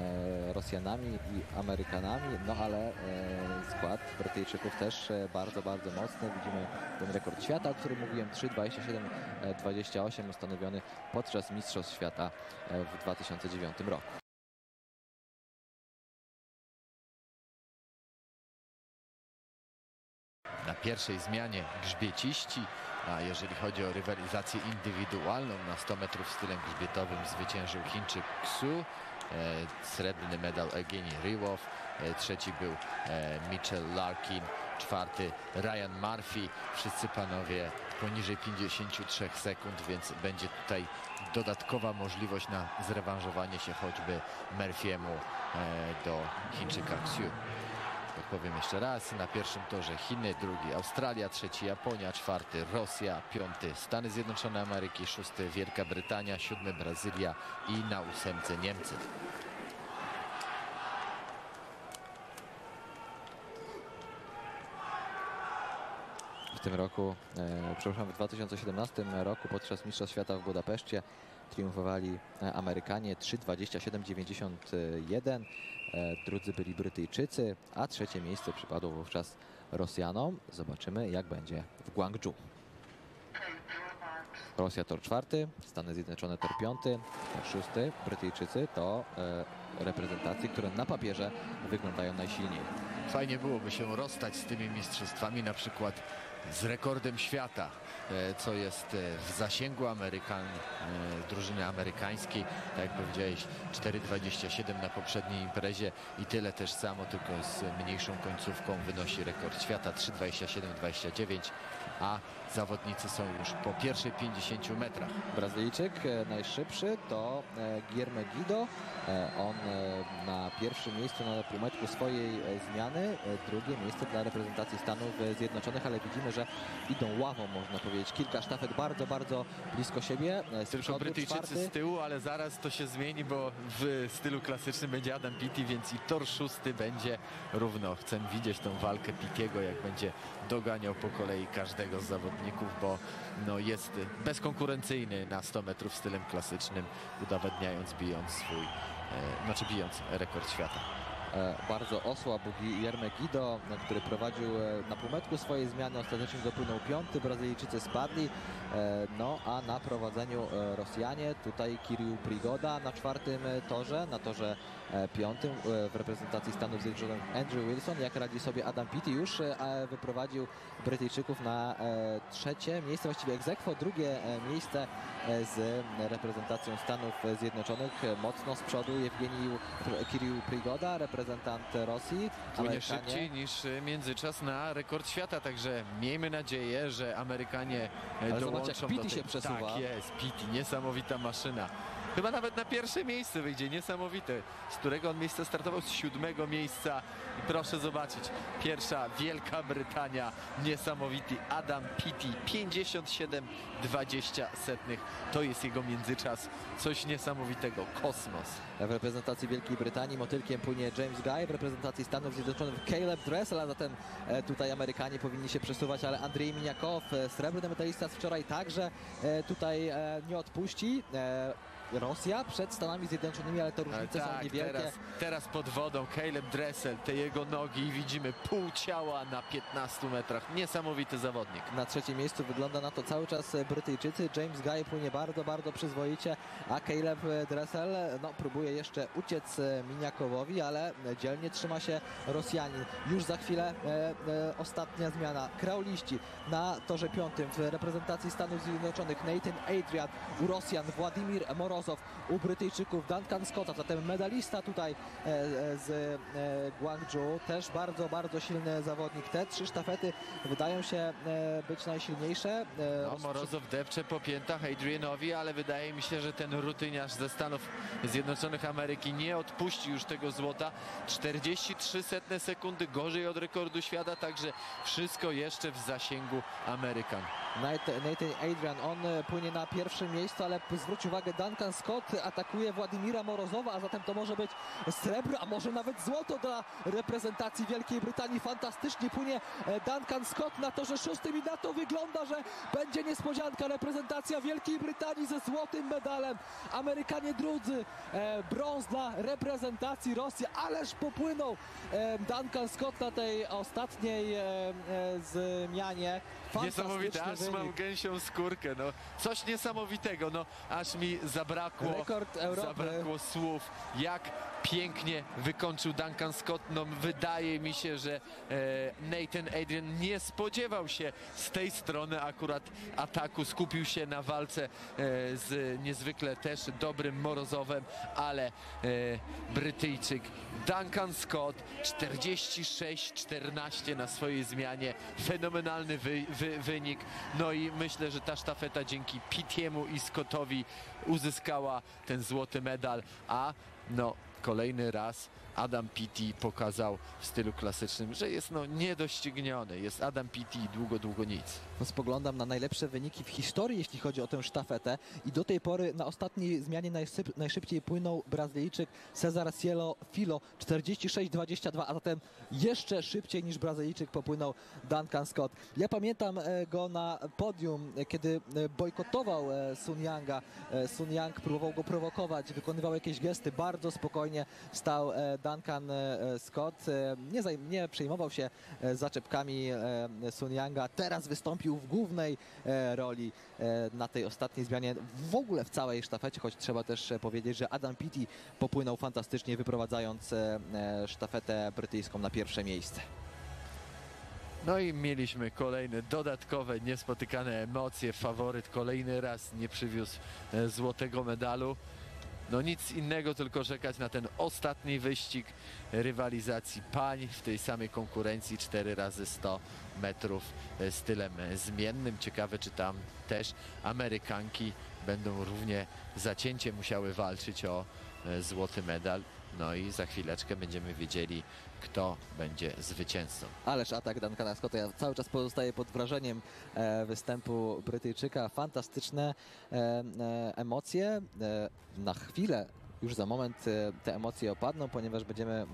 e, Rosjanami i Amerykanami, no ale e, skład Brytyjczyków też e, bardzo, bardzo mocny. Widzimy ten rekord świata, o którym mówiłem, 3.27.28 ustanowiony podczas Mistrzostw Świata w 2009 roku. na pierwszej zmianie grzbieciści, a jeżeli chodzi o rywalizację indywidualną na 100 metrów stylem grzbietowym zwyciężył Chińczyk Xu, srebrny medal Evgeni Ryłow, e, trzeci był e, Mitchell Larkin, czwarty Ryan Murphy, wszyscy panowie poniżej 53 sekund, więc będzie tutaj dodatkowa możliwość na zrewanżowanie się choćby Murphy'emu e, do Chińczyka Xu. Powiem jeszcze raz, na pierwszym torze Chiny, drugi Australia, trzeci Japonia, czwarty Rosja, piąty Stany Zjednoczone Ameryki, szósty Wielka Brytania, siódmy Brazylia i na ósemce Niemcy. W tym roku, e, przepraszam, w 2017 roku podczas Mistrzostw Świata w Budapeszcie triumfowali e, Amerykanie 3.27.91, e, drudzy byli Brytyjczycy, a trzecie miejsce przypadło wówczas Rosjanom. Zobaczymy jak będzie w Guangzhou. Rosja tor czwarty, Stany Zjednoczone tor piąty, tor szósty. Brytyjczycy to e, reprezentacje, które na papierze wyglądają najsilniej. Fajnie byłoby się rozstać z tymi mistrzostwami, na przykład z rekordem świata, e, co jest e, w zasięgu Amerykan, e, drużyny amerykańskiej. Tak jak powiedziałeś, 4,27 na poprzedniej imprezie i tyle też samo, tylko z mniejszą końcówką wynosi rekord świata 3,27,29, a zawodnicy są już po pierwszej 50 metrach. Brazylijczyk najszybszy to Guillermo Guido. On na pierwszym miejscu na półmetku swojej zmiany. Drugie miejsce dla reprezentacji Stanów Zjednoczonych, ale widzimy, że idą ławą, można powiedzieć. Kilka sztafet bardzo, bardzo blisko siebie. E, Z Tylko przodu Brytyjczycy czwarty. z tyłu, ale zaraz to się zmieni, bo w stylu klasycznym będzie Adam Pitti, więc i tor szósty będzie równo. Chcę widzieć tą walkę Pittiego, jak będzie doganiał po kolei każdego z zawodników, bo no, jest bezkonkurencyjny na 100 metrów stylem klasycznym, udowadniając, bijąc swój, e, znaczy bijąc rekord świata. E, bardzo osłabł Guillermo Guido, e, który prowadził e, na półmetku swojej zmiany, ostatecznie dopłynął piąty, Brazylijczycy spadli, no a na prowadzeniu Rosjanie, tutaj Kirill Prigoda na czwartym torze, na torze piątym w reprezentacji Stanów Zjednoczonych Andrew Wilson, jak radzi sobie Adam Pitti, już wyprowadził Brytyjczyków na trzecie miejsce, właściwie egzekwo, drugie miejsce z reprezentacją Stanów Zjednoczonych, e, mocno z przodu Jewgeni Kirill Prigoda, reprezentant Rosji. Płynie szybciej niż e, międzyczas na rekord świata, także miejmy nadzieję, że Amerykanie e, Ale dołączą zobacz, jak do Pitti tej... się przesuwa. Tak jest, Pitti, niesamowita maszyna. Chyba nawet na pierwsze miejsce wyjdzie, niesamowite. Z którego on miejsca startował? Z siódmego miejsca. I proszę zobaczyć, pierwsza Wielka Brytania, niesamowity Adam Pitti, 57,20 setnych. To jest jego międzyczas, coś niesamowitego, kosmos. W reprezentacji Wielkiej Brytanii motylkiem płynie James Guy, w reprezentacji Stanów Zjednoczonych Caleb Dressel, a zatem e, tutaj Amerykanie powinni się przesuwać, ale Andrzej Miniakow, e, srebrny medalista z wczoraj także e, tutaj nie odpuści. Rosja przed Stanami Zjednoczonymi, ale te Ale różnice są tak, niewielkie. teraz, teraz pod wodą Caleb Dressel, te jego nogi i widzimy pół ciała na 15 metrach. Niesamowity zawodnik. Na trzecim miejscu wygląda na to cały czas Brytyjczycy. James Guy płynie bardzo, bardzo przyzwoicie, a Caleb Dressel no, próbuje jeszcze uciec Miniakowowi, ale dzielnie trzyma się Rosjanin. Już za chwilę e, e, ostatnia zmiana. Krauliści na torze piątym w reprezentacji Stanów Zjednoczonych. Nathan Adrian u Rosjan, Władimir Morozow u Brytyjczyków, Duncan Scott, a zatem medalista tutaj e, e, z e, Guangzhou. Też bardzo, bardzo silny zawodnik. Te trzy sztafety wydają się być najsilniejsze. No, Morozow depcze po piętach Adrianowi, ale wydaje mi się, że ten rutyniarz ze Stanów Zjednoczonych Ameryki nie odpuści już tego złota. 43 setne sekundy gorzej od rekordu świata, także wszystko jeszcze w zasięgu Amerykan. Nat- Nathan Adrian, on płynie na pierwszym miejscu, ale zwróć uwagę, Duncan Duncan Scott atakuje Władimira Morozowa, a zatem to może być srebro, a może nawet złoto dla reprezentacji Wielkiej Brytanii. Fantastycznie płynie e, Duncan Scott na torze szóstym i na to wygląda, że będzie niespodzianka. Reprezentacja Wielkiej Brytanii ze złotym medalem. Amerykanie drudzy, e, brąz dla reprezentacji Rosji, ależ popłynął e, Duncan Scott na tej ostatniej e, e, zmianie. Niesamowite, aż mam wynik. gęsią skórkę, no coś niesamowitego, no aż mi zabrakło, Rekord Europy. zabrakło słów, jak pięknie wykończył Duncan Scott, no wydaje mi się, że e, Nathan Adrian nie spodziewał się z tej strony. Akurat ataku, skupił się na walce e, z niezwykle też dobrym Morozowem, ale e, Brytyjczyk Duncan Scott 46-14 na swojej zmianie, fenomenalny wy, wy, wynik, no i myślę, że ta sztafeta dzięki Pitiemu i Scottowi uzyskała ten złoty medal, a no kolejny raz Adam Pitti pokazał w stylu klasycznym, że jest no niedościgniony, jest Adam Pitti i długo, długo nic. No, spoglądam na najlepsze wyniki w historii, jeśli chodzi o tę sztafetę i do tej pory na ostatniej zmianie najsyp, najszybciej płynął Brazylijczyk Cezar Cielo Filo 46-22, a zatem jeszcze szybciej niż Brazylijczyk popłynął Duncan Scott. Ja pamiętam e, go na podium, e, kiedy e, bojkotował Sun Yanga. Sun Yang próbował go prowokować, wykonywał jakieś gesty, bardzo spokojnie stał e, Duncan e, Scott. E, Nie, nie przejmował się e, zaczepkami e, Sun Yanga. Teraz wystąpił w głównej e, roli e, na tej ostatniej zmianie. W ogóle w całej sztafecie, choć trzeba też e, powiedzieć, że Adam Pitti popłynął fantastycznie, wyprowadzając e, e, sztafetę brytyjską na pierwsze miejsce. No i mieliśmy kolejne dodatkowe, niespotykane emocje. Faworyt kolejny raz nie przywiózł e, złotego medalu. No nic innego, tylko czekać na ten ostatni wyścig rywalizacji pań w tej samej konkurencji 4 razy 100 metrów stylem zmiennym. Ciekawe, czy tam też Amerykanki będą równie zacięcie musiały walczyć o e, złoty medal. No i za chwileczkę będziemy wiedzieli, kto będzie zwycięzcą. Ależ atak Duncana Scotta, ja cały czas pozostaję pod wrażeniem e, występu Brytyjczyka. Fantastyczne e, e, emocje. Na chwilę, już za moment te emocje opadną, ponieważ będziemy